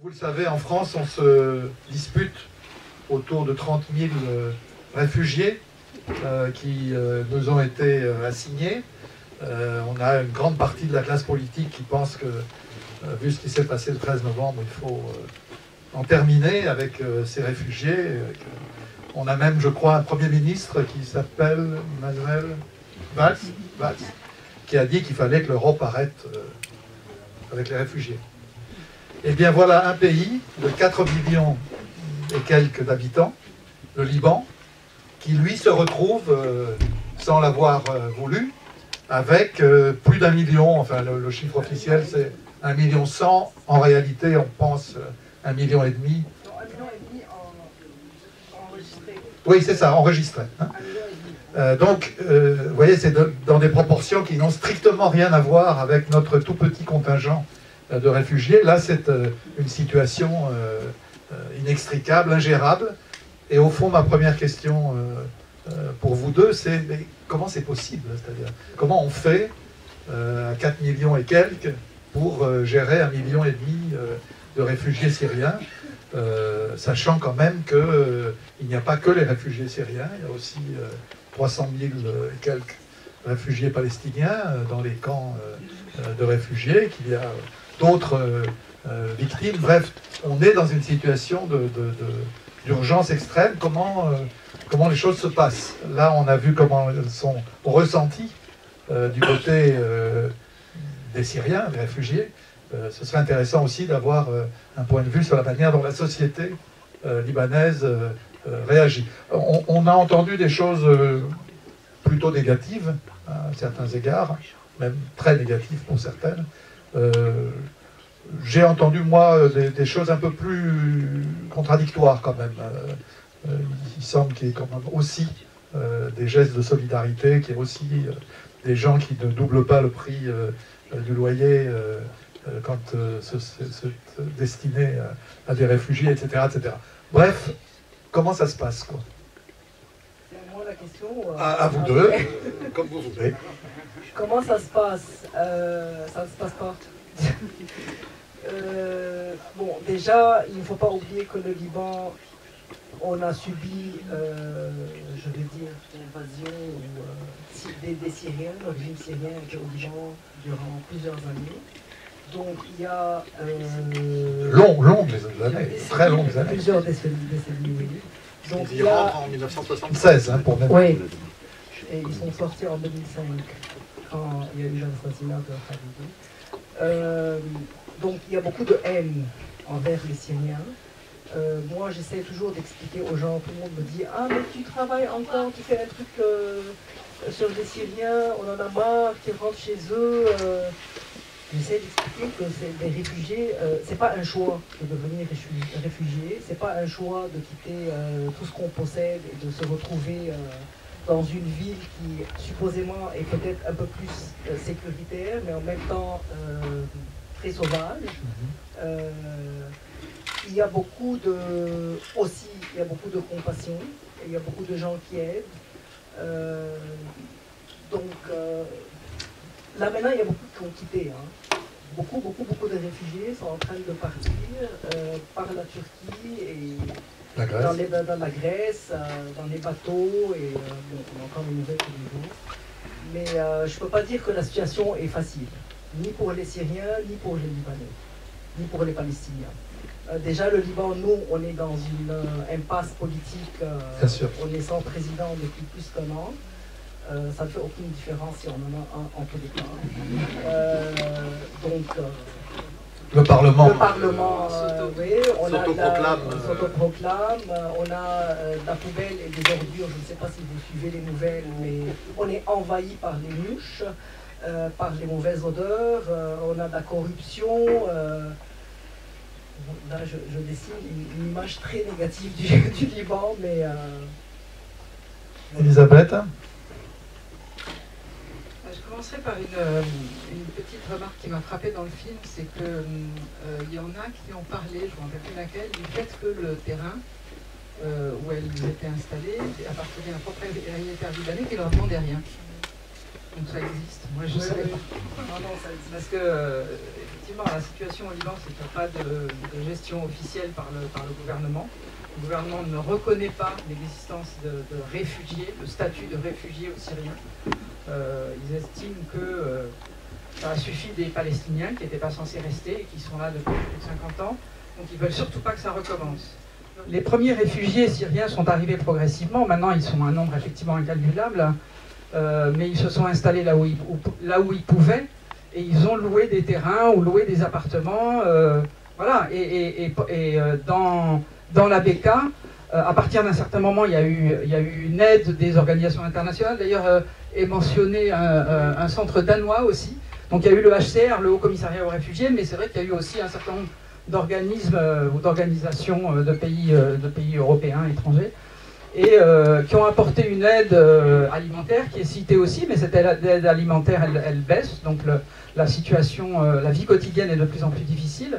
Vous le savez, en France, on se dispute autour de 30 000 euh, réfugiés euh, qui euh, nous ont été assignés. On a une grande partie de la classe politique qui pense que, vu ce qui s'est passé le 13 novembre, il faut en terminer avec ces réfugiés. On a même, je crois, un Premier ministre qui s'appelle Manuel Valls, Valls, qui a dit qu'il fallait que l'Europe arrête avec les réfugiés. Eh bien voilà un pays de 4 millions et quelques d'habitants, le Liban, qui lui se retrouve, euh, sans l'avoir euh, voulu, avec euh, plus d'un million, enfin le, chiffre officiel c'est un million cent, en réalité on pense un million et demi. Oui c'est ça, enregistré. hein. Donc, vous voyez, c'est dans des proportions qui n'ont strictement rien à voir avec notre tout petit contingent de réfugiés. Là, c'est euh, une situation euh, euh, inextricable, ingérable. Et au fond, ma première question euh, euh, pour vous deux, c'est comment c'est possible C'est-à-dire, comment on fait euh, à 4 millions et quelques pour euh, gérer un million et demi euh, de réfugiés syriens euh, sachant quand même qu'il n'y a pas que les réfugiés syriens, il y a aussi euh, 300 000 euh, et quelques réfugiés palestiniens euh, dans les camps euh, euh, de réfugiés, qu'il y a d'autres euh, euh, victimes. Bref, on est dans une situation d'urgence extrême. Comment, euh, comment les choses se passent? Là, on a vu comment elles sont ressenties du côté des Syriens, des réfugiés. Ce serait intéressant aussi d'avoir un point de vue sur la manière dont la société libanaise réagit. On, on a entendu des choses plutôt négatives à certains égards, même très négatives pour certaines. Euh, J'ai entendu, moi, des, des choses un peu plus contradictoires quand même. Euh, euh, il semble qu'il y ait quand même aussi euh, des gestes de solidarité, qu'il y ait aussi euh, des gens qui ne doublent pas le prix du loyer quand euh, ce- ce- c'est destiné à, à des réfugiés, etc., etc. Bref, comment ça se passe quoi? C'est à moi la question. à, à vous deux, comme vous voulez. Comment ça se passe Euh, Ça se passe pas. Euh, bon, déjà, il ne faut pas oublier que le Liban, on a subi, euh, je vais dire, l'invasion euh, des, des Syriens, le régime syrien était au Liban durant plusieurs années. Donc il y a euh, Long, longues années, très longues années. plusieurs décennies. décennies, oui. Donc y Ils rentrent en 1976. 16, hein, pour même. oui, et ils sont sortis en 2005 quand il y a eu l'assassinat de Khalidi. Euh, donc il y a beaucoup de haine envers les Syriens. Euh, moi j'essaie toujours d'expliquer aux gens, tout le monde me dit Ah mais tu travailles encore, tu fais un truc euh, sur les Syriens, on en a marre, qu'ils rentrent chez eux. euh. J'essaie d'expliquer que c'est des réfugiés, c'est pas un choix de devenir réfu- réfugié, c'est pas un choix de quitter tout ce qu'on possède et de se retrouver dans une ville qui supposément est peut-être un peu plus euh, sécuritaire, mais en même temps euh, très sauvage. Euh, il y a beaucoup de aussi il y a beaucoup de compassion, il y a beaucoup de gens qui aident. Donc là maintenant il y a beaucoup qui ont quitté. hein. Beaucoup, beaucoup, beaucoup de réfugiés sont en train de partir par la Turquie et La dans, les- dans- la Grèce, euh, dans les bateaux, et euh, bon, on a encore des nouvelles tous les jours. Mais euh, je ne peux pas dire que la situation est facile, ni pour les Syriens, ni pour les Libanais, ni pour les Palestiniens. Euh, déjà, le Liban, nous, on est dans une euh, impasse politique. euh, Bien sûr. On est sans président depuis plus qu'un an. Euh, ça ne fait aucune différence si on en a un en tous les cas. Euh, donc, euh, Le Parlement. le Parlement, euh, oui, on S'autoproclame, euh, s'autoproclame, euh, on a euh, de la poubelle et des ordures, je ne sais pas si vous suivez les nouvelles, mais on est envahi par les mouches, euh, par les mauvaises odeurs, euh, on a de la corruption. euh, là, je, je dessine une, une image très négative du, du Liban, mais... euh, Elisabeth commencerai par une, euh, une petite remarque qui m'a frappée dans le film, c'est que euh, il y en a qui ont parlé, je ne me rappelle plus laquelle, du fait que le terrain euh, où elles étaient installées appartenait à un propriétaire libanais qui leur demandait rien. Donc ça existe. Moi, je ne savais pas. Parce que, euh, effectivement, la situation au Liban, c'est qu'il n'y a pas de, gestion officielle par le, par le gouvernement. Le gouvernement ne reconnaît pas l'existence de, réfugiés, le statut de réfugiés aux Syriens. Euh, ils estiment que euh, ça suffit des Palestiniens qui n'étaient pas censés rester et qui sont là depuis plus de 50 ans. Donc ils ne veulent surtout pas que ça recommence. Les premiers réfugiés syriens sont arrivés progressivement. Maintenant, ils sont un nombre effectivement incalculable. Euh, mais ils se sont installés là où ils, pouvaient et ils ont loué des terrains ou loué des appartements. voilà. Et, dans la BK, à partir d'un certain moment, il y, a eu, il y, a eu, une aide des organisations internationales. D'ailleurs, euh, est mentionné un, centre danois aussi. Donc il y a eu le HCR, le Haut Commissariat aux réfugiés, mais c'est vrai qu'il y a eu aussi un certain nombre d'organismes euh, ou d'organisations de pays, de pays européens, étrangers, et qui ont apporté une aide alimentaire qui est citée aussi, mais cette aide alimentaire, elle, baisse, donc la situation, la vie quotidienne est de plus en plus difficile.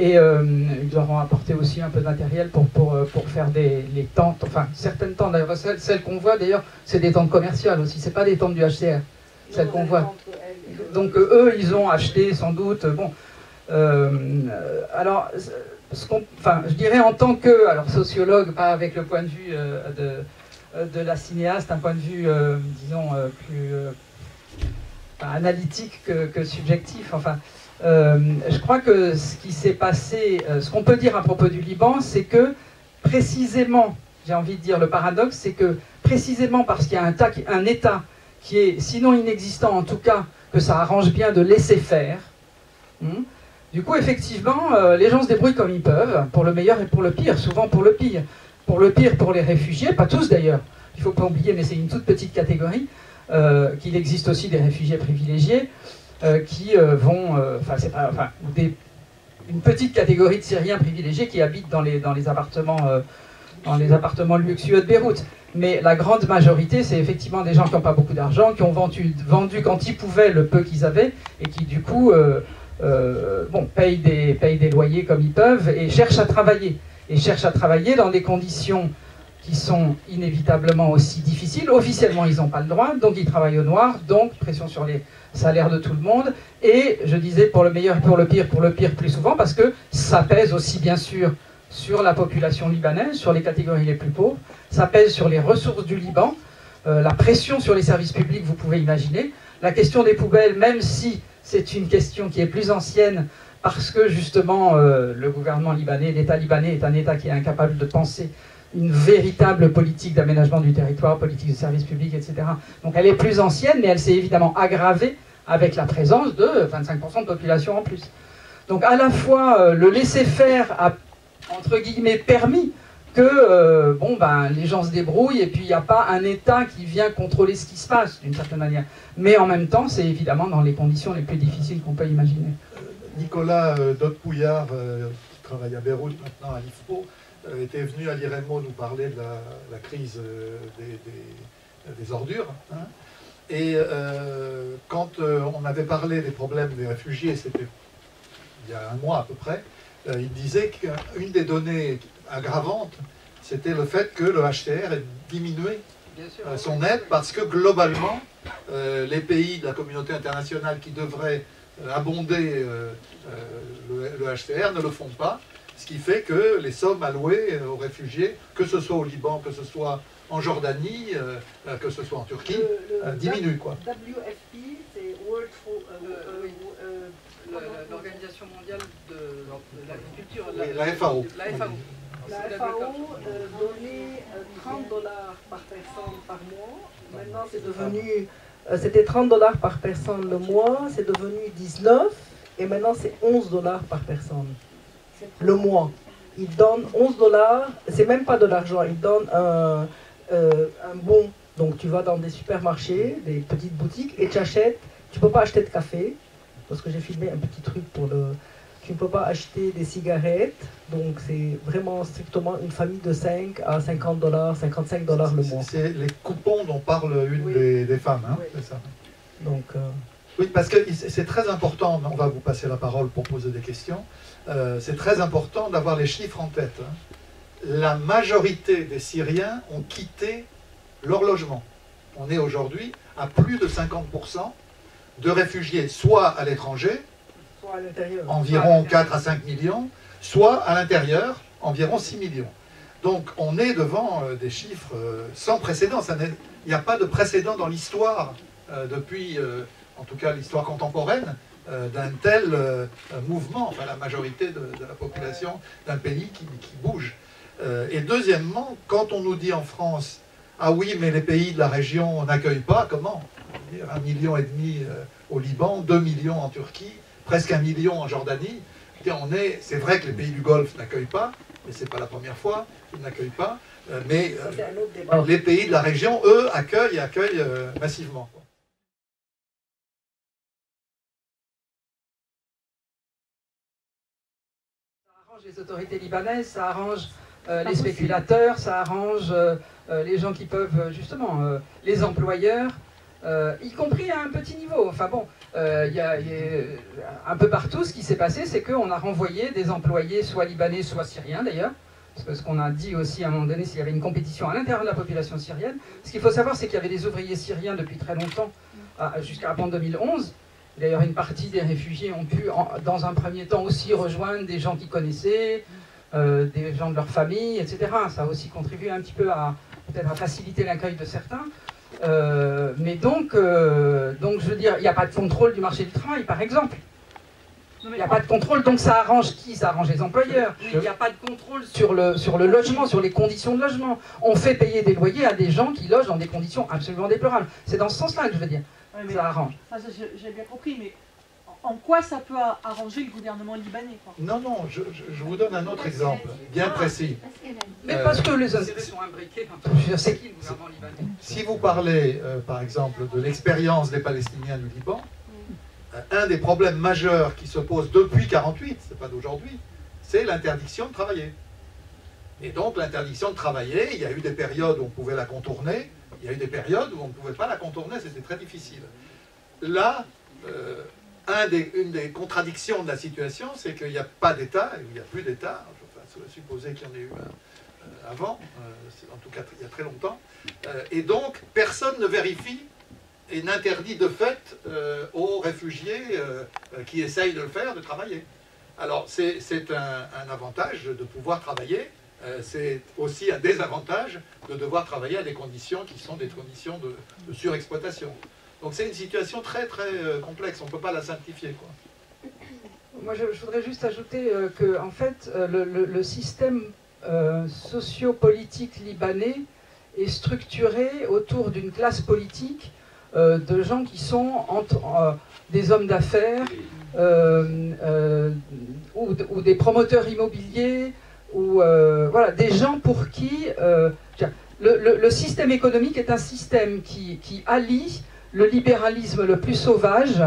Et euh, ils leur ont apporté aussi un peu de matériel pour, pour, euh, pour faire des les tentes, enfin certaines tentes, d'ailleurs celles, qu'on voit d'ailleurs, c'est des tentes commerciales aussi, c'est pas des tentes du HCR, celles qu'on voit. Donc eux, ils ont acheté sans doute, bon, euh, alors, ce enfin, je dirais en tant que, alors sociologue, pas avec le point de vue de, de la cinéaste, un point de vue, disons, plus analytique que, que, subjectif, enfin, euh, je crois que ce qui s'est passé, euh, ce qu'on peut dire à propos du Liban, c'est que précisément, j'ai envie de dire le paradoxe, c'est que précisément parce qu'il y a un, État qui est sinon inexistant, en tout cas que ça arrange bien de laisser faire, hmm, du coup effectivement euh, les gens se débrouillent comme ils peuvent, pour le meilleur et pour le pire, souvent pour le pire. Pour le pire pour les réfugiés, pas tous d'ailleurs, il ne faut pas oublier, mais c'est une toute petite catégorie, qu'il existe aussi des réfugiés privilégiés. Euh, qui euh, vont, euh, enfin c'est pas, enfin une petite catégorie de Syriens privilégiés qui habitent dans les, dans les appartements dans les appartements luxueux de Beyrouth. Mais la grande majorité, c'est effectivement des gens qui n'ont pas beaucoup d'argent, qui ont vendu, vendu quand ils pouvaient le peu qu'ils avaient, et qui du coup bon, payent, des, payent des loyers comme ils peuvent, et cherchent à travailler. Et cherchent à travailler dans des conditions qui sont inévitablement aussi difficiles. Officiellement, ils n'ont pas le droit, donc ils travaillent au noir, donc pression sur les salaires de tout le monde. Et je disais pour le meilleur et pour le pire, pour le pire plus souvent, parce que ça pèse aussi bien sûr sur la population libanaise, sur les catégories les plus pauvres, ça pèse sur les ressources du Liban, euh, la pression sur les services publics, vous pouvez imaginer, la question des poubelles, même si c'est une question qui est plus ancienne, parce que justement euh, le gouvernement libanais, l'État libanais est un État qui est incapable de penser une véritable politique d'aménagement du territoire, politique de services publics, etc. Donc elle est plus ancienne, mais elle s'est évidemment aggravée avec la présence de 25% de population en plus. Donc à la fois euh, le laisser-faire a, entre guillemets, permis que euh, bon, ben, les gens se débrouillent et puis il n'y a pas un État qui vient contrôler ce qui se passe d'une certaine manière. Mais en même temps, c'est évidemment dans les conditions les plus difficiles qu'on peut imaginer. Nicolas euh, Dotte-Pouillard, qui travaille à Beyrouth maintenant à l'IFPO, était venu à l'IREMO nous parler de la, crise euh, des, ordures. Hein. Et euh, quand on avait parlé des problèmes des réfugiés, c'était il y a un mois à peu près, il disait qu'une des données aggravantes, c'était le fait que le HCR ait diminué son aide parce que globalement, les pays de la communauté internationale qui devraient abonder le, HCR ne le font pas ce qui fait que les sommes allouées euh, aux réfugiés, que ce soit au Liban, que ce soit en Jordanie, euh, euh, que ce soit en Turquie, diminuent. Quoi. WFP, c'est World l'Organisation mondiale de, l'agriculture. la, FAO. La FAO. La FAO donnait 30 dollars par personne par mois. Maintenant, c'est devenu. C'était 30 dollars par personne le mois, c'est devenu 19, et maintenant c'est 11 dollars par personne le mois. Il donne 11 dollars, c'est même pas de l'argent, il donne un, euh, un bon. Donc tu vas dans des supermarchés, des petites boutiques et tu achètes. Tu peux pas acheter de café, parce que j'ai filmé un petit truc pour le. Tu ne peux pas acheter des cigarettes, donc c'est vraiment strictement une famille de 5 à 50 dollars, 55 dollars le mois. C'est les coupons dont parle une des, femmes, hein, c'est ça. Donc. Euh, oui, parce que c'est très important, on va vous passer la parole pour poser des questions, euh, c'est très important d'avoir les chiffres en tête. Hein. La majorité des Syriens ont quitté leur logement. On est aujourd'hui à plus de 50% de réfugiés, soit à l'étranger, Soit à l'intérieur. environ 4 à 5 millions, soit à l'intérieur, environ 6 millions. Donc on est devant euh, des chiffres euh, sans précédent. Il n'y a pas de précédent dans l'histoire, depuis, en tout cas l'histoire contemporaine, euh, d'un tel euh, euh, mouvement, enfin la majorité de, de la population d'un pays qui, qui bouge. Et deuxièmement, quand on nous dit en France, ah oui, mais les pays de la région n'accueillent pas, comment? Un million et demi au Liban, deux millions en Turquie, presque un million en Jordanie. On est, c'est vrai que les pays du Golfe n'accueillent pas, et c'est pas la première fois qu'ils n'accueillent pas, mais les pays de la région, eux, accueillent et accueillent massivement. Les autorités libanaises, ça arrange euh, les spéculateurs, ça arrange euh, euh, les gens qui peuvent, justement, euh, les employeurs, y compris à un petit niveau. Enfin bon, il y a, il y a- un peu partout, ce qui s'est passé, c'est qu'on a renvoyé des employés, soit libanais, soit syriens d'ailleurs. Parce que ce qu'on a dit aussi à un moment donné, s'il y avait une compétition à l'intérieur de la population syrienne. Ce qu'il faut savoir, c'est qu'il y avait des ouvriers syriens depuis très longtemps, jusqu'à avant 2011. D'ailleurs, une partie des réfugiés ont pu, en- dans un premier temps, aussi rejoindre des gens qu'ils connaissaient, euh, des gens de leur famille, etc. Ça a aussi contribué un petit peu à peut-être à faciliter l'accueil de certains. Euh, mais donc, euh, donc, je veux dire, il n'y a pas de contrôle du marché du travail, par exemple. Il n'y a pas de contrôle, donc ça arrange qui? Ça arrange les employeurs. Il n'y a pas de contrôle sur le, sur le logement, sur les conditions de logement. On fait payer des loyers à des gens qui logent dans des conditions absolument déplorables. C'est dans ce sens-là que je veux dire. Ouais, mais- Ça arrange. enfin, j'ai bien compris, mais en- quoi ça peut arranger le gouvernement libanais quoi? Non, non, je, je- je vous donne un autre exemple, bien précis. Mais Euh, parce que les intérêts sont imbriqués. Le gouvernement libanais Si vous parlez, euh, par exemple, de l'expérience des Palestiniens du Liban, euh, un des problèmes majeurs qui se pose depuis 48, c'est pas d'aujourd'hui, c'est l'interdiction de travailler. Et donc l'interdiction de travailler, il y a eu des périodes où on pouvait la contourner, il y a eu des périodes où on ne pouvait pas la contourner, c'était très difficile. Là, euh, un des- une des contradictions de la situation, c'est qu'il n'y a pas d'État, il n'y a plus d'État, enfin, supposer qu'il y en ait eu un euh, avant, euh, en tout cas il y a très longtemps, euh, et donc, personne ne vérifie et n'interdit de fait aux réfugiés qui essayent de le faire de travailler. Alors, c'est c'est un, un avantage de pouvoir travailler, euh, c'est aussi un désavantage de devoir travailler à des conditions qui sont des conditions de, surexploitation. Donc, c'est une situation très très euh, complexe, on ne peut pas la simplifier. Moi, je, voudrais juste ajouter euh, que, en fait, euh, le, le- le système sociopolitique libanais est structuré autour d'une classe politique de gens qui sont des hommes d'affaires ou des promoteurs immobiliers ou euh, voilà des gens pour qui euh, le, système économique est un système qui, qui allie le libéralisme le plus sauvage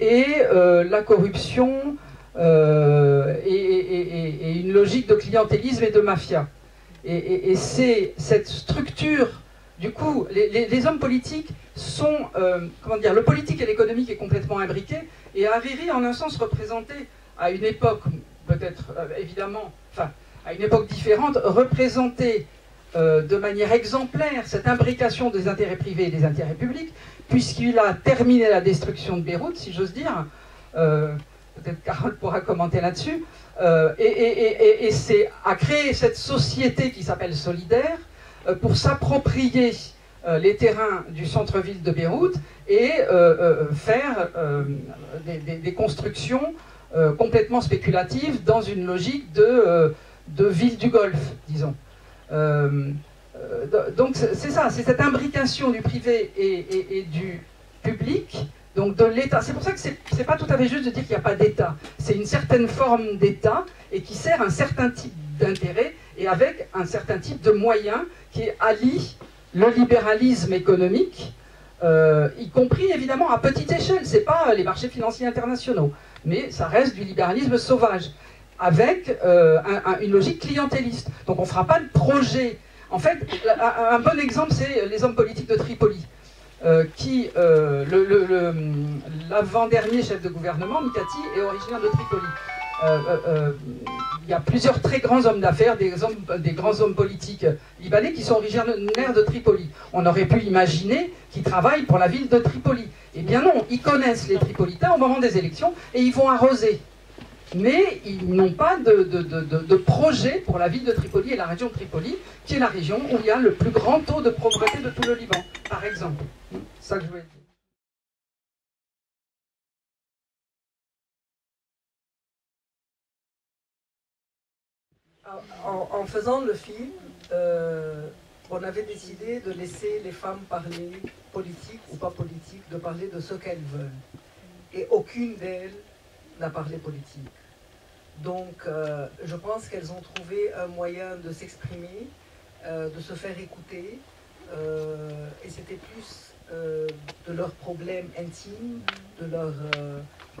et euh, la corruption et, une logique de clientélisme et de mafia. Et, c'est cette structure, du coup, les, hommes politiques sont, comment dire, le politique et l'économique est complètement imbriqué, et Hariri, en un sens, représentait, à une époque, peut-être évidemment, enfin, à une époque différente, représentait euh, de manière exemplaire cette imbrication des intérêts privés et des intérêts publics, puisqu'il a terminé la destruction de Beyrouth, si j'ose dire. Euh, Peut-être Carole pourra commenter là-dessus. Euh, et et- et- c'est à créer cette société qui s'appelle Solidaire pour s'approprier les terrains du centre-ville de Beyrouth et faire des, constructions complètement spéculatives dans une logique de, de ville du Golfe, disons. Euh, euh, do- donc c'est ça, c'est cette imbrication du privé et, du public, donc de l'État. C'est pour ça que c'est pas tout à fait juste de dire qu'il n'y a pas d'État. C'est une certaine forme d'État et qui sert un certain type d'intérêt et avec un certain type de moyens qui allie le libéralisme économique, euh, y compris évidemment à petite échelle. C'est pas les marchés financiers internationaux, mais ça reste du libéralisme sauvage avec euh, un- un- une logique clientéliste. Donc on ne fera pas de projet. En fait, un, bon exemple, c'est les hommes politiques de Tripoli, euh, qui, euh, l'avant-dernier chef de gouvernement, Mikati, est originaire de Tripoli. Il y a plusieurs très grands hommes d'affaires, des, des grands hommes politiques libanais qui sont originaires de Tripoli. On aurait pu imaginer qu'ils travaillent pour la ville de Tripoli. Eh bien non, ils connaissent les Tripolitains au moment des élections et ils vont arroser. Mais ils n'ont pas de, projet pour la ville de Tripoli et la région de Tripoli, qui est la région où il y a le plus grand taux de pauvreté de tout le Liban, par exemple. Ça que je voulais dire. En, faisant le film, euh, on avait décidé de laisser les femmes parler, politique ou pas politique, de parler de ce qu'elles veulent. Et aucune d'elles n'a parlé politique. Donc, euh, je pense qu'elles ont trouvé un moyen de s'exprimer, euh, de se faire écouter, et c'était plus de leurs problèmes intimes, de leur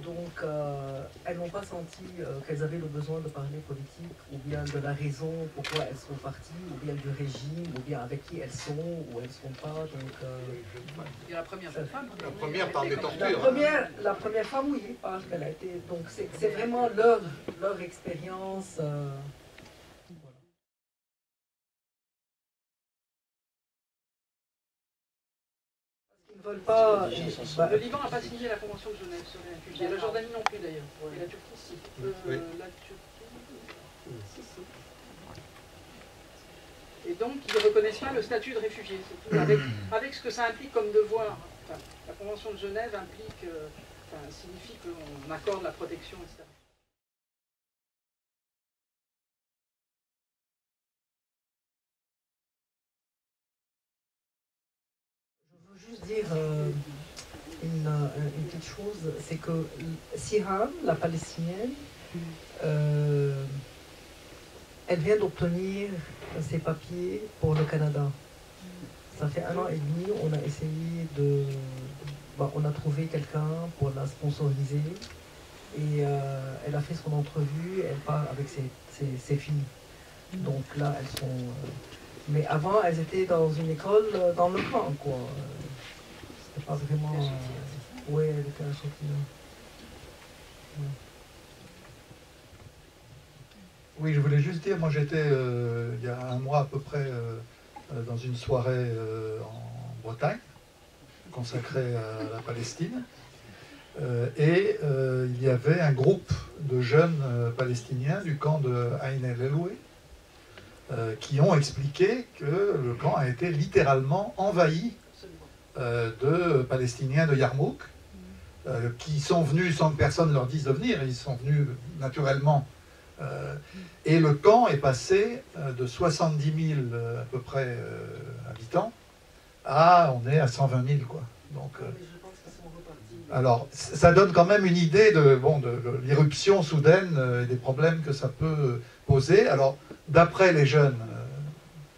donc, euh, elles n'ont pas senti euh, qu'elles avaient le besoin de parler politique, ou bien de la raison pourquoi elles sont parties, ou bien du régime, ou bien avec qui elles sont, ou elles ne sont pas. Donc, euh, la première femme. La première par des tortures. La première, la première femme, oui, parce qu'elle a été. Donc, c'est vraiment leur, leur expérience. Pas. le Liban n'a pas signé la Convention de Genève sur les réfugiés. La Jordanie non plus d'ailleurs. Et la Turquie, si. Euh, la Turquie. Si, si. Et donc, ils ne reconnaissent pas le statut de réfugié. Tout. Avec, avec, ce que ça implique comme devoir. Enfin, la Convention de Genève implique, euh, enfin, signifie qu'on accorde la protection, etc. dire euh, une, petite chose, c'est que Siham, la palestinienne, euh, elle vient d'obtenir ses papiers pour le Canada. Ça fait un an et demi, on a essayé de... Bah, on a trouvé quelqu'un pour la sponsoriser et euh, elle a fait son entrevue, elle part avec ses, filles. Donc là, elles sont... mais avant, elles étaient dans une école dans le camp, quoi pas vraiment. Oui, elle était Oui, je voulais juste dire, moi j'étais euh, il y a un mois à peu près euh, euh, dans une soirée en Bretagne consacrée à la Palestine. et il y avait un groupe de jeunes palestiniens du camp de Ain el-Eloué qui ont expliqué que le camp a été littéralement envahi euh, de Palestiniens de Yarmouk, euh, qui sont venus sans que personne leur dise de venir, ils sont venus naturellement. Euh, et le camp est passé de 70 000 à peu près habitants à, on est à 120 000 quoi. Donc, alors, ça donne quand même une idée de, bon, de, l'irruption soudaine et des problèmes que ça peut poser. Alors, d'après les jeunes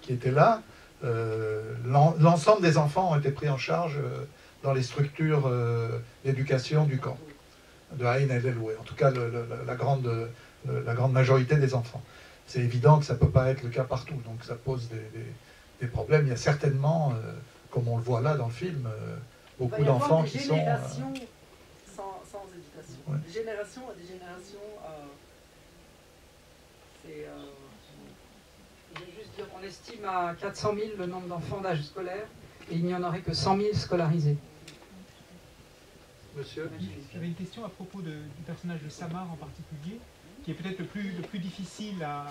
qui étaient là, euh, l'ensemble des enfants ont été pris en charge euh, dans les structures euh, d'éducation du camp, de Haïn et Eloué, en tout cas la, grande, la grande majorité des enfants. C'est évident que ça ne peut pas être le cas partout, donc ça pose des, problèmes. Il y a certainement, comme on le voit là dans le film, beaucoup d'enfants qui sont... Sans, sans éducation. Des générations à des générations. c'est on estime à 400 000 le nombre d'enfants d'âge scolaire et il n'y en aurait que 100 000 scolarisés. Monsieur J'avais une question à propos du personnage de Samar en particulier, qui est peut-être le plus, le plus difficile à...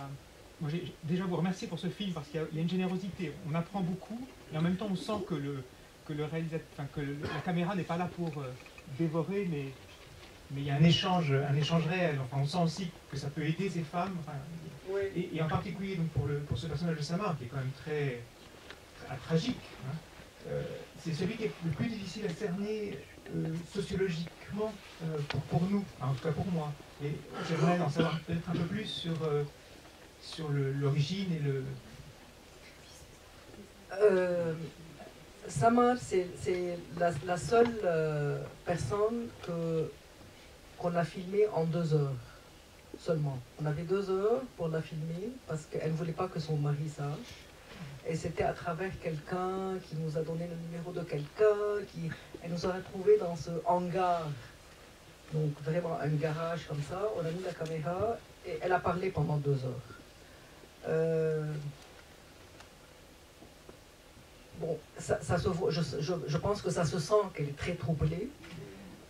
Moi, déjà vous remercier pour ce film parce qu'il y, a une générosité, on apprend beaucoup et en même temps on sent que, le, que, le réalisateur, que la caméra n'est pas là pour euh, dévorer, mais, mais il y a un échange, un échange réel. Enfin, on sent aussi que ça peut aider ces femmes. Et, en particulier donc pour, le, pour ce personnage de Samar, qui est quand même très, tragique, hein, euh, c'est celui qui est le plus difficile à cerner euh, sociologiquement euh, pour, nous, en tout cas pour moi. Et j'aimerais en savoir peut-être un peu plus sur, sur l'origine et le... Samar, c'est la, la, seule personne qu'on a filmée en deux heures seulement. On avait deux heures pour la filmer parce qu'elle ne voulait pas que son mari sache. Et c'était à travers quelqu'un qui nous a donné le numéro de quelqu'un, qui elle nous a retrouvés dans ce hangar. Donc vraiment un garage comme ça. On a mis la caméra Et elle a parlé pendant deux heures. Euh, bon, je pense que ça se sent qu'elle est très troublée.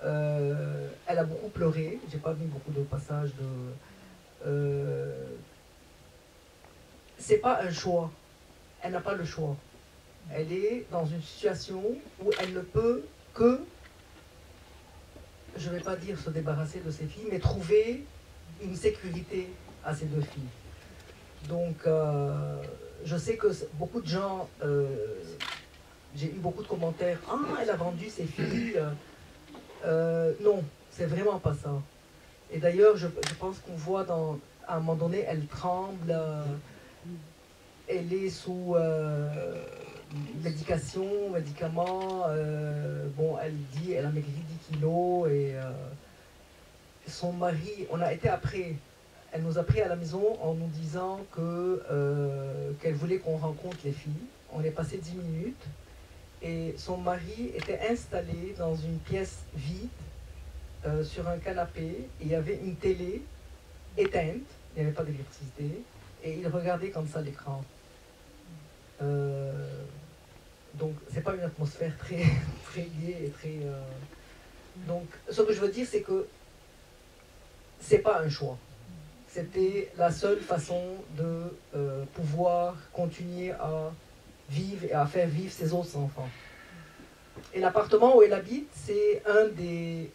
Euh, elle a beaucoup pleuré. J'ai pas mis beaucoup de passages de. Euh, c'est pas un choix. Elle n'a pas le choix. Elle est dans une situation où elle ne peut que, je vais pas dire se débarrasser de ses filles, mais trouver une sécurité à ses deux filles. Donc, euh, je sais que beaucoup de gens, j'ai eu beaucoup de commentaires. Ah, elle a vendu ses filles. Euh, non, c'est vraiment pas ça. Et d'ailleurs, je, pense qu'on voit dans, à un moment donné, elle tremble. euh, elle est sous euh, médication, médicaments. bon, elle dit, elle a maigri 10 kilos et son mari, on a été après. Elle nous a pris à la maison en nous disant que qu'elle voulait qu'on rencontre les filles. On est passé 10 minutes et son mari était installé dans une pièce vide euh, sur un canapé il y avait une télé éteinte, il n'y avait pas d'électricité et il regardait comme ça l'écran. Euh, donc c'est pas une atmosphère très gaie et très. euh, Donc ce que je veux dire c'est que c'est pas un choix. C'était la seule façon de euh, pouvoir continuer à vivre et à faire vivre ses autres enfants. Et l'appartement où elle habite, c'est un des,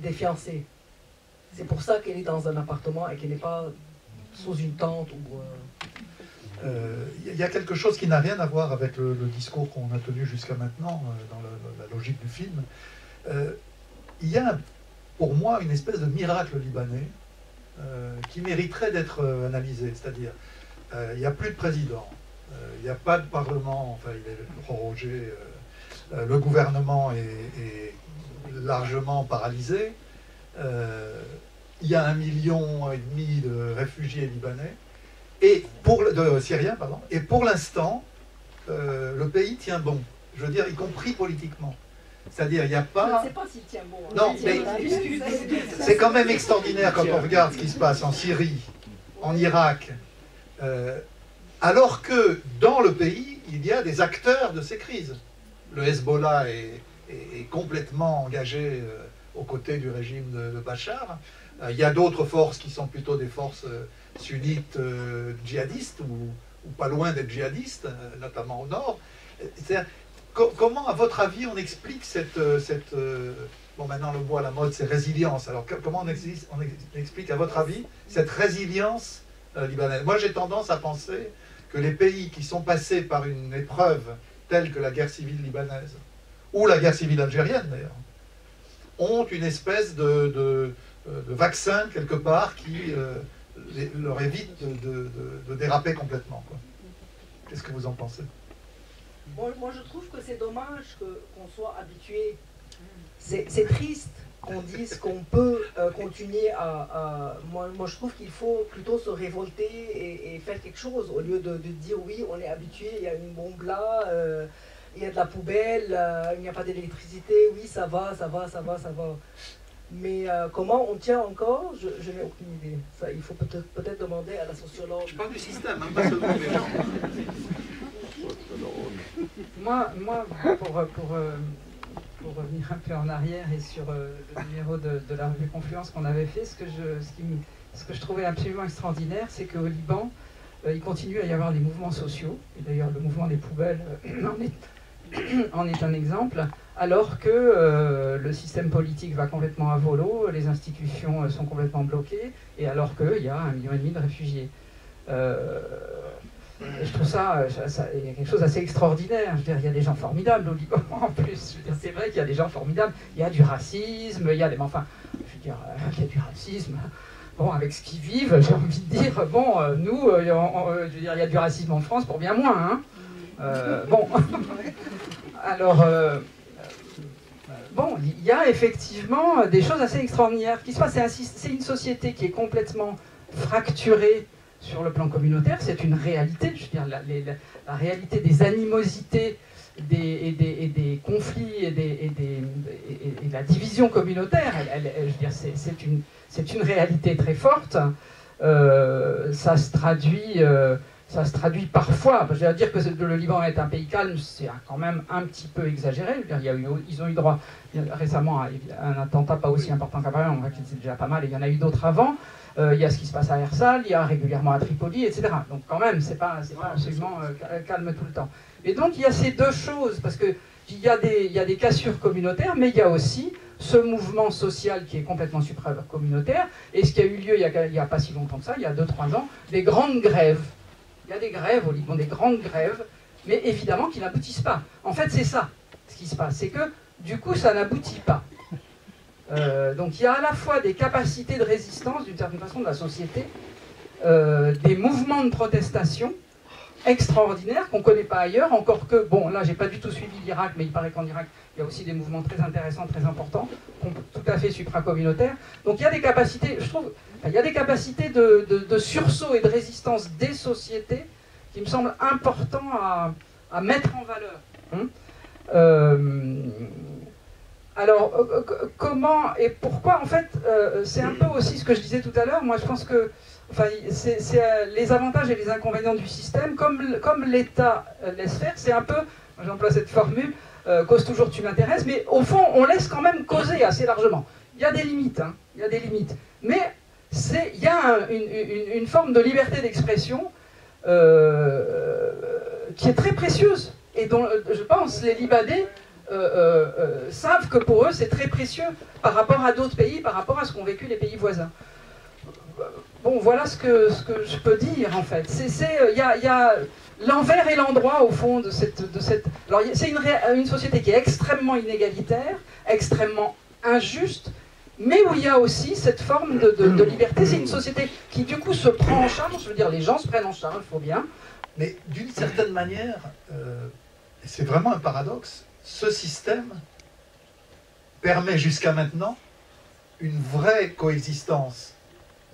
des fiancés. C'est pour ça qu'elle est dans un appartement et qu'elle n'est pas sous une tente ou. euh, Euh, Il y a quelque chose qui n'a rien à voir avec le, discours qu'on a tenu jusqu'à maintenant, euh, dans la, logique du film. Il y a pour moi une espèce de miracle libanais qui mériterait d'être analysé. C'est-à-dire, il n'y a plus de président, il n'y a pas de parlement, enfin il est prorogé, euh, euh, le gouvernement est, est largement paralysé. Euh, il y a un million et demi de réfugiés libanais et pour le- de Syriens, pardon. Et pour l'instant, euh, le pays tient bon. Je veux dire, y compris politiquement. C'est-à-dire, il n'y a Je ne pas. sais pas s'il tient bon. hein. Non, mais c'est quand même extraordinaire quand on regarde ce qui se passe en Syrie, en Irak, euh, alors que dans le pays, il y a des acteurs de ces crises. Le Hezbollah est, complètement engagé euh, aux côtés du régime de, Bachar. Euh, il y a d'autres forces qui sont plutôt des forces euh, sunnites djihadistes ou, pas loin d'être djihadistes, notamment au nord. Comment, à votre avis, on explique cette, cette Bon, maintenant, le mot à la mode, c'est résilience. Alors, comment on, on ex- explique, à votre avis, cette résilience libanaise? Moi, j'ai tendance à penser que les pays qui sont passés par une épreuve telle que la guerre civile libanaise, ou la guerre civile algérienne d'ailleurs, ont une espèce de, vaccin quelque part qui euh, leur évite de, déraper complètement. Qu'est-ce que vous en pensez? Moi, je trouve que c'est dommage qu'on soit habitué. C'est triste qu'on dise qu'on peut euh, continuer à. à- Moi, moi, je trouve qu'il faut plutôt se révolter et, et faire quelque chose au lieu de, de dire oui, on est habitué, il y a une bombe là, euh, il y a de la poubelle, euh, il n'y a pas d'électricité, oui, ça va, ça va, ça va, ça va. Mais comment on tient encore, je, je n'ai aucune idée. Ça, il faut peut-être demander à la sociologue. parle du système, hein, pas seulement des gens. Moi, moi pour, pour, pour revenir un peu en arrière et sur euh, le numéro de, la revue Confluence qu'on avait fait, ce que je, ce qui ce que je trouvais absolument extraordinaire, c'est qu'au Liban, euh, il continue à y avoir des mouvements sociaux. Et d'ailleurs, le mouvement des poubelles euh, en, est, un exemple. Alors que le système politique va complètement à volo, les institutions sont complètement bloquées, et alors qu'il y a un million et demi de réfugiés. Je trouve ça, euh, ça- il y a quelque chose d'assez extraordinaire. Je veux dire, il y a des gens formidables au Liban en plus. C'est vrai qu'il y a des gens formidables. Il y a du racisme, il y a des. Enfin, je veux dire, euh, il y a du racisme. Bon, avec ce qu'ils vivent, j'ai envie de dire, bon, euh, nous, je veux dire, il y a du racisme en France pour bien moins. Hein. Bon. Alors. Bon, il y a effectivement des choses assez extraordinaires qui se passent. C'est une société qui est complètement fracturée sur le plan communautaire. C'est une réalité. La, réalité des animosités des, conflits et, des, la division communautaire, c'est une, réalité très forte. euh, ça se traduit. euh, ça se traduit parfois, je veux dire que le Liban est un pays calme, c'est quand même un petit peu exagéré. Ils ont eu droit récemment à un attentat pas aussi important qu'à Paris, c'est déjà pas mal, et il y en a eu d'autres avant. Euh, il y a ce qui se passe à Ersal, il y a régulièrement à Tripoli, etc. Donc quand même, c'est pas, pas absolument euh, ca- calme tout le temps. Et donc il y a ces deux choses, parce que il y a des, y a des cassures communautaires, mais il y a aussi ce mouvement social qui est complètement supracommunautaire, et ce qui a eu lieu il y a, a pas si longtemps que ça, il y a 2-3 ans, des grandes grèves. Il y a des grèves au Liban, des grandes grèves, mais évidemment qui n'aboutissent pas. En fait, c'est ça ce qui se passe, c'est que du coup, ça n'aboutit pas. Euh, donc il y a à la fois des capacités de résistance, d'une certaine façon, de la société, euh, des mouvements de protestation extraordinaires qu'on ne connaît pas ailleurs, encore que, bon, là, j'ai pas du tout suivi l'Irak, mais il paraît qu'en Irak, il y a aussi des mouvements très intéressants, très importants, tout à fait supracommunautaires. Donc il y a des capacités, je trouve, il y a des capacités de, sursaut et de résistance des sociétés qui me semblent importants à, à mettre en valeur. hein. Euh, alors, euh, euh, comment et pourquoi En fait, euh, c'est un peu aussi ce que je disais tout à l'heure. Moi, je pense que enfin, c'est les avantages et les inconvénients du système, comme, comme l'État laisse faire, c'est un peu, j'emploie cette formule, cause toujours tu m'intéresses, mais au fond, on laisse quand même causer assez largement. Il y a des limites, hein, il y a des limites. Mais il y a un- une, forme de liberté d'expression qui est très précieuse et dont, je pense, les Libanais euh, euh, euh, savent que pour eux, c'est très précieux par rapport à d'autres pays, par rapport à ce qu'ont vécu les pays voisins. Bon, voilà ce que, ce que je peux dire en fait. Il y a, y a l'envers et l'endroit au fond de cette, de cette. Alors c'est une, une société qui est extrêmement inégalitaire, extrêmement injuste, mais où il y a aussi cette forme de, de- liberté. C'est une société qui du coup se prend en charge. Je veux dire, les gens se prennent en charge, il faut bien. Mais d'une certaine manière, c'est vraiment un paradoxe, ce système permet jusqu'à maintenant une vraie coexistence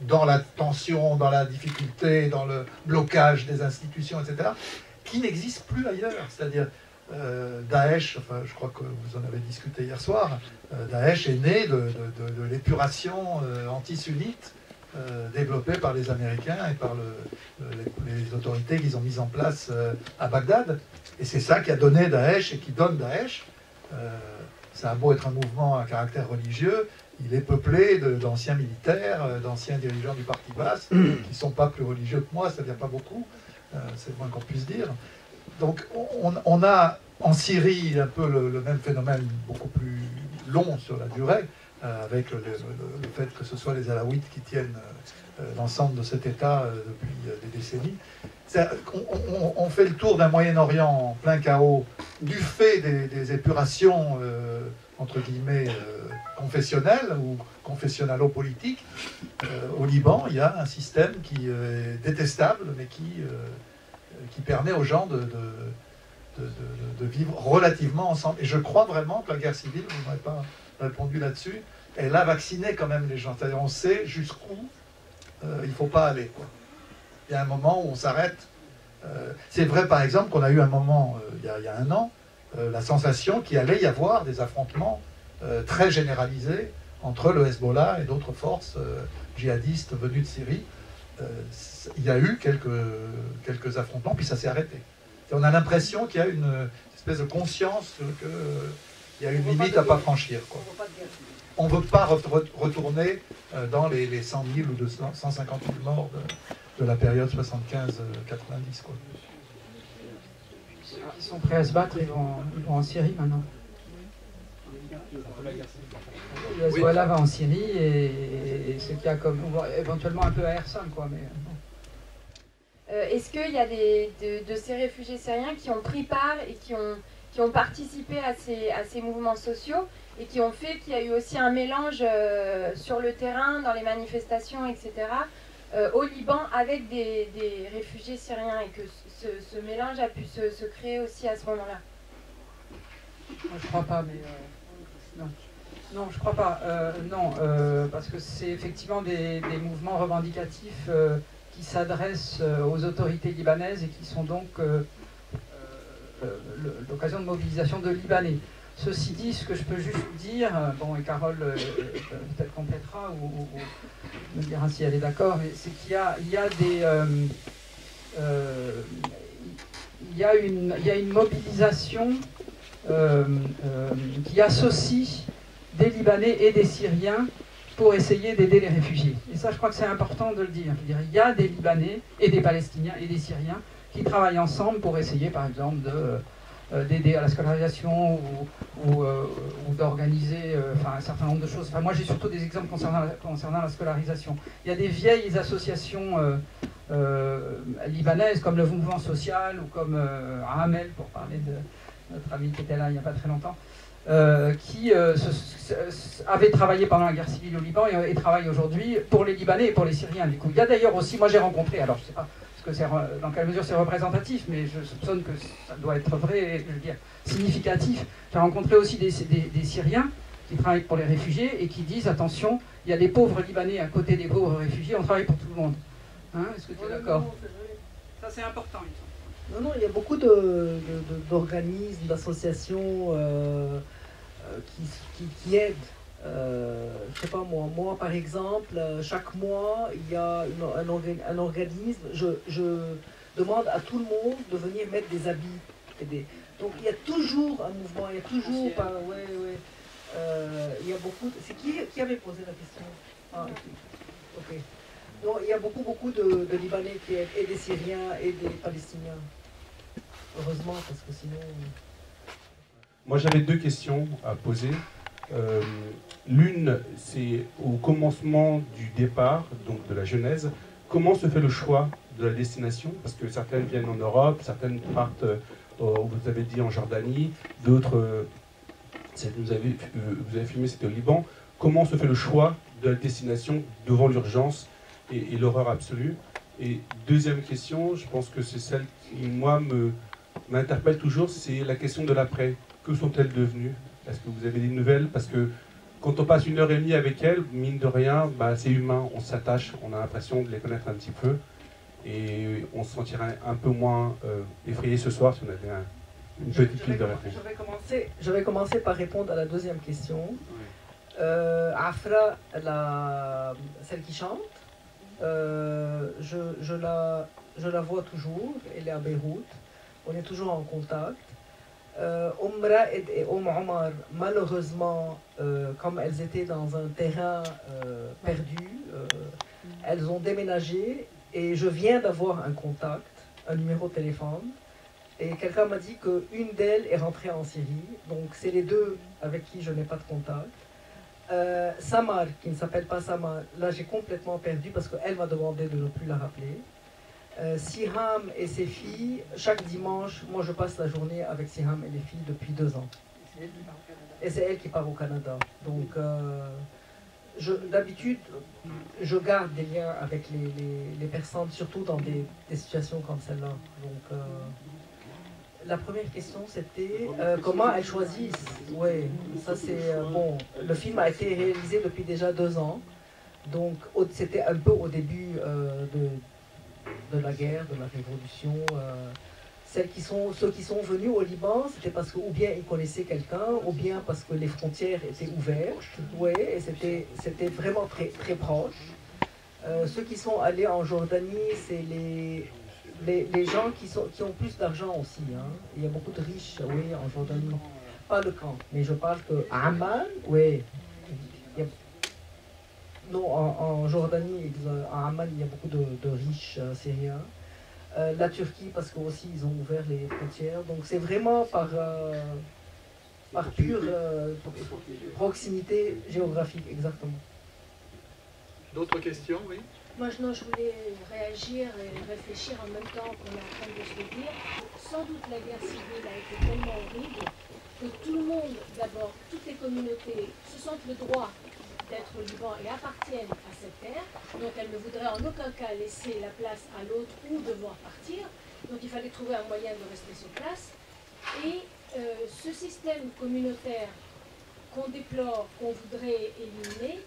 dans la tension, dans la difficulté, dans le blocage des institutions, etc., qui n'existe plus ailleurs. C'est-à-dire, euh, Daesh, enfin, je crois que vous en avez discuté hier soir, euh, Daesh est né de, l'épuration euh, anti-sunnite euh, développée par les Américains et par le, les, les autorités qu'ils ont mises en place euh, à Bagdad. Et c'est ça qui a donné Daesh et qui donne Daesh. Euh, ça a beau être un mouvement à caractère religieux, il est peuplé d'anciens militaires, euh, d'anciens dirigeants du parti basse, qui ne sont pas plus religieux que moi, c'est-à-dire pas beaucoup, euh, c'est le moins qu'on puisse dire. Donc on, on a en Syrie un peu le, le même phénomène beaucoup plus long sur la durée, euh, avec le, fait que ce soit les Alaouites qui tiennent euh, euh, l'ensemble de cet État euh, depuis euh, des décennies. On, fait le tour d'un Moyen-Orient en plein chaos du fait des, épurations, euh, entre guillemets, euh, confessionnelles ou confessionnalo-politiques. Euh, au Liban, il y a un système qui euh, est détestable, mais qui, euh, qui permet aux gens de, de- de- vivre relativement ensemble. Et je crois vraiment que la guerre civile, vous n'avez pas répondu là-dessus, elle a vacciné quand même les gens. C'est-à-dire on sait jusqu'où euh, il ne faut pas aller. Il y a un moment où on s'arrête. Euh, c'est vrai par exemple qu'on a eu un moment, euh, il, y a, un an, la sensation qu'il allait y avoir des affrontements très généralisés entre le Hezbollah et d'autres forces djihadistes venues de Syrie. Il y a eu quelques, quelques affrontements, puis ça s'est arrêté. On a l'impression qu'il y a une espèce de conscience qu'il y a une limite à ne pas franchir. Quoi. On ne veut pas re- re- retourner euh, dans les, les 100 000 ou 200 150 000 morts de, de la période 75-90. quoi. Ils sont prêts à se battre, ils vont, ils vont en Syrie maintenant. Le Hezbollah va en Syrie et, et ce qu'il y a comme. éventuellement un peu à Ersan, quoi. Mais. Euh, Est-ce qu'il y a des, de, de ces réfugiés syriens qui ont pris part et qui ont, qui ont participé à ces, à ces mouvements sociaux et qui ont fait qu'il y a eu aussi un mélange euh, sur le terrain, dans les manifestations, etc., euh, au Liban avec des, réfugiés syriens et que ce, mélange a pu se, créer aussi à ce moment-là Moi, je crois pas, mais. euh, non. Non, je crois pas. Non, parce que c'est effectivement des, mouvements revendicatifs qui s'adressent aux autorités libanaises et qui sont donc l'occasion de mobilisation de Libanais. Ceci dit, ce que je peux juste dire, euh, bon, et Carole euh, euh, peut-être complétera ou, me dira si elle est d'accord, c'est qu'il y a, il y a des. euh, euh, il, y a une, il y a une mobilisation euh, euh, qui associe des Libanais et des Syriens pour essayer d'aider les réfugiés. Et ça, je crois que c'est important de le dire, Il y a des Libanais et des Palestiniens et des Syriens qui travaillent ensemble pour essayer, par exemple, euh, d'aider à la scolarisation ou, euh, d'organiser euh, un certain nombre de choses. Enfin, moi, j'ai surtout des exemples concernant la, scolarisation. Il y a des vieilles associations libanaises comme le Mouvement Social ou comme euh, Amel, pour parler de notre ami qui était là il n'y a pas très longtemps, qui euh, travaillé pendant la guerre civile au Liban et, et travaille aujourd'hui pour les Libanais et pour les Syriens. Du coup, il y a d'ailleurs aussi, moi j'ai rencontré, alors je ne sais pas ce que dans quelle mesure c'est représentatif, mais je soupçonne que ça doit être vrai, je veux dire, significatif. J'ai rencontré aussi des, des- des Syriens qui travaillent pour les réfugiés et qui disent attention, il y a des pauvres Libanais à côté des pauvres réfugiés, on travaille pour tout le monde. Hein, Est-ce que tu es d'accord Ça c'est important, il. Non, non, il y a beaucoup de- de- de- d'organismes, d'associations euh, euh, qui, qui, qui aident. Euh, je sais pas moi, moi par exemple, euh, chaque mois, il y a une- un, orga- un organisme, je, je demande à tout le monde de venir mettre des habits. et des- Donc il y a toujours un mouvement, il y a toujours... Pas, ouais, ouais. Euh, il y a beaucoup... de- C'est qui, qui avait posé la question? Ah, ok. Ok. Donc il y a beaucoup, beaucoup de, de Libanais qui aident, et des Syriens et des Palestiniens. Heureusement, parce que sinon... Moi, j'avais deux questions à poser. Euh, L'une, c'est au commencement du départ, donc de la Genèse, comment se fait le choix de la destination? Parce que certaines viennent en Europe, certaines partent, euh, vous avez dit, en Jordanie, d'autres, euh, vous avez, euh, vous avez filmé, c'était au Liban. Comment se fait le choix de la destination devant l'urgence et, et l'horreur absolue? Et deuxième question, je pense que c'est celle qui, moi, m'interpelle toujours, c'est la question de l'après. Que sont-elles devenues? Est-ce que vous avez des nouvelles? Parce que quand on passe une heure et demie avec elles, mine de rien, bah, c'est humain, on s'attache, on a l'impression de les connaître un petit peu. Et on se sentirait un peu moins euh, effrayé ce soir si on avait un- une petite je pile de réponse. Je vais, commencer, je vais commencer par répondre à la deuxième question. Euh, Afra, la, celle qui chante, euh, je, je la, je la vois toujours, elle est à Beyrouth, on est toujours en contact. Euh, Oum Raed et Oum Omar, malheureusement, euh, comme elles étaient dans un terrain euh, perdu, euh, elles ont déménagé et je viens d'avoir un contact, un numéro de téléphone. Et quelqu'un m'a dit qu'une d'elles est rentrée en Syrie. Donc c'est les deux avec qui je n'ai pas de contact. Euh, Samar, qui ne s'appelle pas Samar, là j'ai complètement perdu parce qu'elle m'a demandé de ne plus la rappeler. Euh, Siham et ses filles, chaque dimanche, moi je passe la journée avec Siham et les filles depuis deux ans. Et c'est elle qui part au Canada. Donc euh, d'habitude, je garde des liens avec les, les- les personnes, surtout dans des, des situations comme celle-là. Donc euh, la première question c'était euh, comment elles choisissent? Oui, ça c'est bon. Le film a été réalisé depuis déjà deux ans. Donc c'était un peu au début de, de la guerre, de la révolution. euh, ceux qui sont venus au Liban, c'était parce que ou bien ils connaissaient quelqu'un, ou bien parce que les frontières étaient ouvertes. Ouais, et c'était, vraiment très, proche. Euh, ceux qui sont allés en Jordanie, c'est les, gens qui, ont plus d'argent aussi. hein. Il y a beaucoup de riches, oui, en Jordanie. Pas le camp, mais je parle que Amman, oui. Non, en, en Jordanie, à Amman, il y a beaucoup de, de riches euh, syriens. Euh, la Turquie, parce qu'aussi ils ont ouvert les frontières. Donc c'est vraiment par, euh, par pure euh, proximité géographique, exactement. D'autres questions, oui? Moi, je, non, je voulais réagir et réfléchir en même temps qu'on est en train de se le dire. Sans doute, la guerre civile a été tellement horrible que tout le monde, d'abord, toutes les communautés, se sentent le droit d'être au Liban et appartiennent à cette terre. Donc, elles ne voudraient en aucun cas laisser la place à l'autre ou devoir partir. Donc, il fallait trouver un moyen de rester sur place. Et euh, ce système communautaire qu'on déplore, qu'on voudrait éliminer,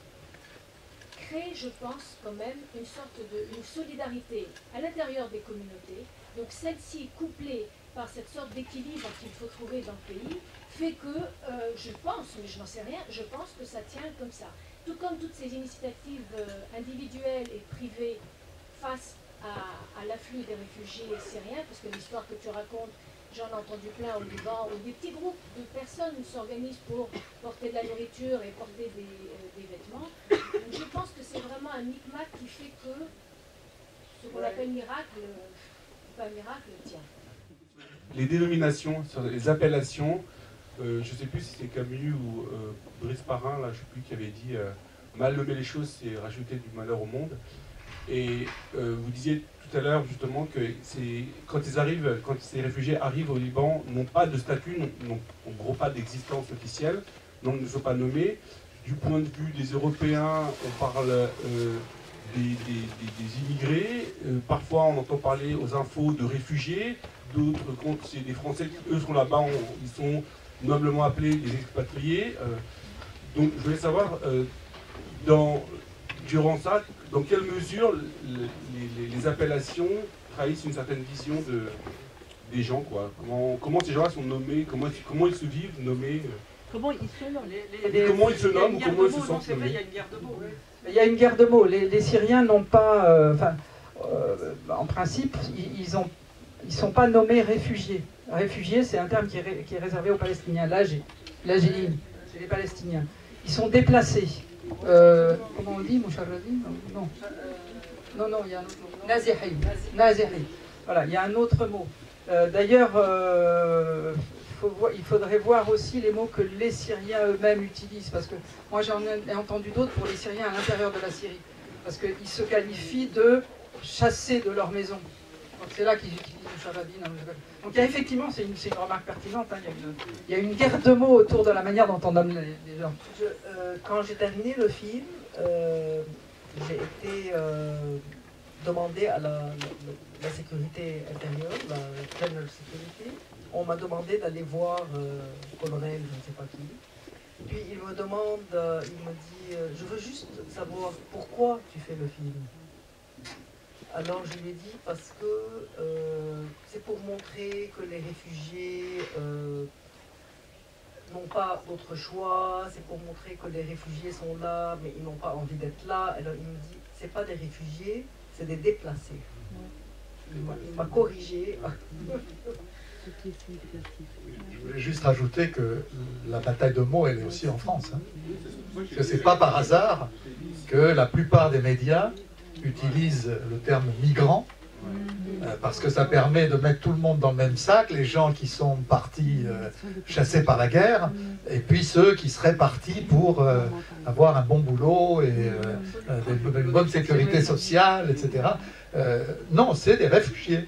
crée, je pense, quand même une sorte de une solidarité à l'intérieur des communautés. Donc celle-ci, couplée par cette sorte d'équilibre qu'il faut trouver dans le pays, fait que euh, je pense, mais je n'en sais rien, je pense que ça tient comme ça. Tout comme toutes ces initiatives euh, individuelles et privées face à, à l'afflux des réfugiés syriens, parce que l'histoire que tu racontes, j'en ai entendu plein au Liban, où des petits groupes de personnes s'organisent pour porter de la nourriture et porter des, euh, des vêtements. Donc je pense que c'est vraiment un micmac qui fait que ce qu'on appelle miracle, euh, pas miracle, tient. Les dénominations, les appellations, euh, je ne sais plus si c'est Camus ou euh, Brice Parrain, là, je ne sais plus, qui avait dit euh, mal nommer les choses, c'est rajouter du malheur au monde. Et vous disiez tout à l'heure justement que quand arrivent, quand ces réfugiés arrivent au Liban, n'ont pas de statut, n'ont en gros pas d'existence officielle, donc ne sont pas nommés. Du point de vue des Européens, on parle des, des- immigrés. Parfois, on entend parler aux infos de réfugiés. D'autres comptes, c'est des Français qui, eux, sont là-bas, ils sont noblement appelés des expatriés. Euh, donc, je voulais savoir, euh, dans, durant ça, dans quelle mesure le- les, les- les appellations trahissent une certaine vision de, des gens, quoi. Comment, comment ces gens-là sont nommés, comment, comment ils se vivent nommés. euh? Comment ils se nomment Les- les- Comment ils se il y a nomment une ou guerre comment de ils se mots, sentent non, c'est vrai, nommés? Il y a une guerre de mots. Il y a une guerre de mots. Les, les Syriens n'ont pas, euh, enfin, euh, en principe, ils, ils ont, ils sont pas nommés réfugiés. Réfugiés, c'est un terme qui est, réservé aux Palestiniens. J'ai dit, c'est les Palestiniens. Ils sont déplacés. Euh, comment on dit, Moucharrabi Non. Non. Non, il y a un autre mot. Nazihi. Voilà, il y a un autre mot. Euh, D'ailleurs, euh, il faudrait voir aussi les mots que les Syriens eux-mêmes utilisent, parce que moi j'en ai entendu d'autres pour les Syriens à l'intérieur de la Syrie, parce qu'ils se qualifient de chassés de leur maison. Donc c'est là qu'ils utilisent le Shababin. Donc il y a effectivement, c'est une, une remarque pertinente, hein, il, y a une, il y a une guerre de mots autour de la manière dont on nomme les, gens. Euh, quand j'ai terminé le film, euh, j'ai été euh, demandé à la, la- sécurité intérieure, la General Security. On m'a demandé d'aller voir euh, colonel, je ne sais pas qui. Puis il me demande, il me dit, je veux juste savoir pourquoi tu fais le film. Alors je lui ai dit parce que euh, c'est pour montrer que les réfugiés euh, n'ont pas d'autre choix, c'est pour montrer que les réfugiés sont là, mais ils n'ont pas envie d'être là. Alors il me dit, c'est pas des réfugiés, c'est des déplacés. Il m'a- il m'a corrigé. Je voulais juste rajouter que la bataille de mots, elle est aussi en France. hein. Que c'est pas par hasard que la plupart des médias utilisent le terme migrant, euh, parce que ça permet de mettre tout le monde dans le même sac, les gens qui sont partis euh, chassés par la guerre, et puis ceux qui seraient partis pour euh, avoir un bon boulot et une bonne sécurité sociale, etc. Non, c'est des réfugiés.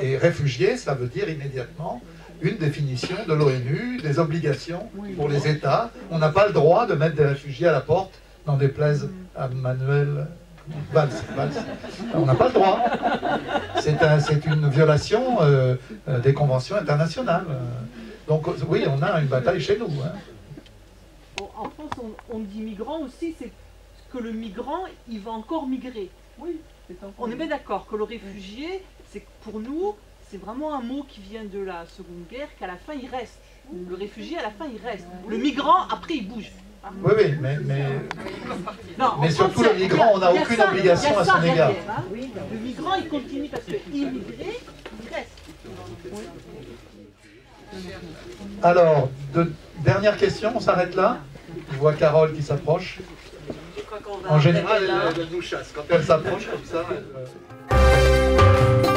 Et réfugiés, ça veut dire immédiatement une définition de l'ONU, des obligations pour les États. On n'a pas le droit de mettre des réfugiés à la porte, n'en déplaise à Manuel Valls. On n'a pas le droit. C'est un- c'est une violation euh, euh, des conventions internationales. Euh, Donc oui, on a une bataille chez nous. hein. Bon, en France, on, on dit migrant aussi, c'est que le migrant, il va encore migrer. Oui, on est bien d'accord que le réfugié, c'est que pour nous, c'est vraiment un mot qui vient de la Seconde Guerre, qu'à la fin, il reste. Le réfugié, à la fin, il reste. Le migrant, après, il bouge. Oui, oui, mais, mais Non, surtout, le il y a- migrant, on n'a aucune ça- obligation à son égard. hein. Le migrant, il continue parce que immigré, il reste. alors, de- dernière question, on s'arrête là. Je vois Carole qui s'approche. En général, elle, elle nous chasse. Quand elle s'approche comme ça, elle, euh,